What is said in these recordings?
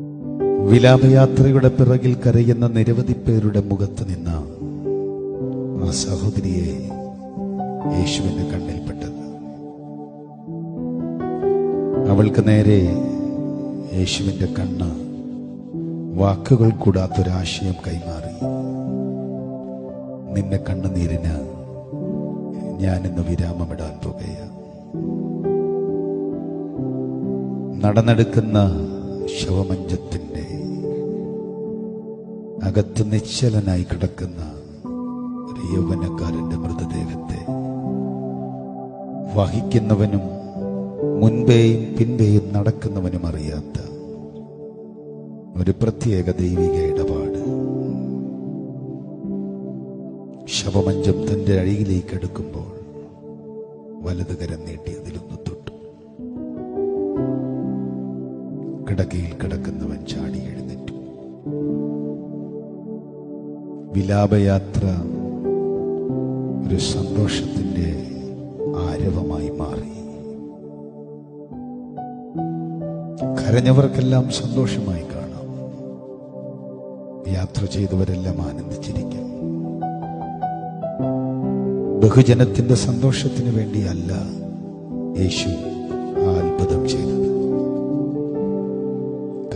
വിലാപയാത്രയുടെ പിറകിൽ കരയുന്ന നിരവധി പേരുടെ മുഖത്ത് നിന്ന് ആ സഹോദരിയെ യേശുവിന്റെ കണ്ണിൽപ്പെട്ടത് അവൾക്ക് നേരെ യേശുവിന്റെ കണ്ണ് വാക്കുകൾ കൂടാത്തൊരാശയം കൈമാറി. നിന്റെ കണ്ണുനീരിന് ഞാനിന്ന് വിരാമമിടാൻ പോകുകയാണ്. നടന്നെടുക്കുന്ന ശവമഞ്ചത്തിന്റെ അകത്ത് നിശ്ചലനായി കിടക്കുന്ന ഒരു യൗവനക്കാരന്റെ മൃതദേഹത്തെ വഹിക്കുന്നവനും മുൻപേയും പിൻപേയും നടക്കുന്നവനും അറിയാത്ത ഒരു പ്രത്യേക ദൈവിക ഇടപാട്. ശവമഞ്ചം തന്റെ അഴിയിലേക്ക് എടുക്കുമ്പോൾ വലതുകരം നീട്ടി അതിലൊന്ന് കിടക്കയിൽ കിടക്കുന്നവൻ ചാടി എഴുന്നേറ്റു. വിലാപയാത്ര ഒരു സന്തോഷത്തിന്റെ ആരവമായി മാറി. കരഞ്ഞവർക്കെല്ലാം സന്തോഷമായി കാണാം. യാത്ര ചെയ്തവരെല്ലാം ആനന്ദിച്ചിരിക്കും. ബഹുജനത്തിന്റെ സന്തോഷത്തിന് വേണ്ടിയല്ല യേശു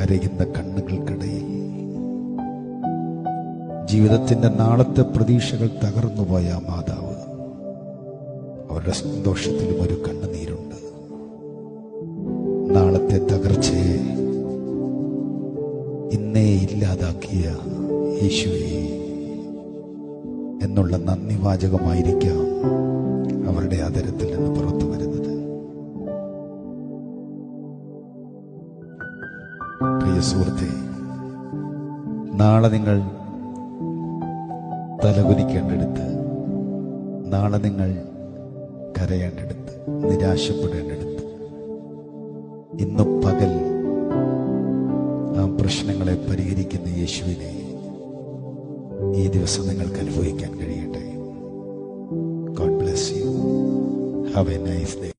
കരയുന്ന കണ്ണുകൾക്കിടയിൽ ജീവിതത്തിന്റെ നാളത്തെ പ്രതീക്ഷകൾ തകർന്നുപോയ മാതാവ് അവരുടെ സന്തോഷത്തിലും ഒരു കണ്ണുനീരുണ്ട്. നാളത്തെ തകർച്ചയെ ഇന്നേ ഇല്ലാതാക്കിയ യേശുവേ എന്നുള്ള നന്ദി വാചകമായിരിക്കാം അവരുടെ ആദരത്തിൽ നിന്ന് പുറത്തു പ്രിയ സുഹൃത്തെ നാളെ നിങ്ങൾ തലകുനിക്കേണ്ടടുത്ത് നാളെ നിങ്ങൾ കരയേണ്ടടുത്ത് നിരാശപ്പെടേണ്ടടുത്ത് ഇന്ന് പകൽ ആ പ്രശ്നങ്ങളെ പരിഹരിക്കുന്ന യേശുവിനെ ഈ ദിവസം നിങ്ങൾക്ക് അനുഭവിക്കാൻ കഴിയട്ടെ. God bless you have a nice day